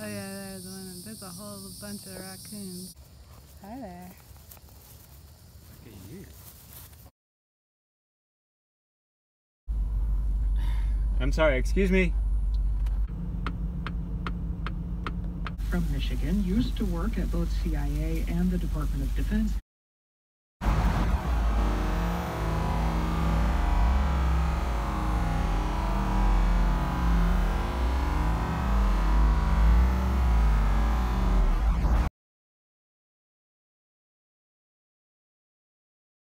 Oh yeah, there's one. There's a whole bunch of raccoons. Hi there. I'm sorry, excuse me. From Michigan, used to work at both CIA and the Department of Defense.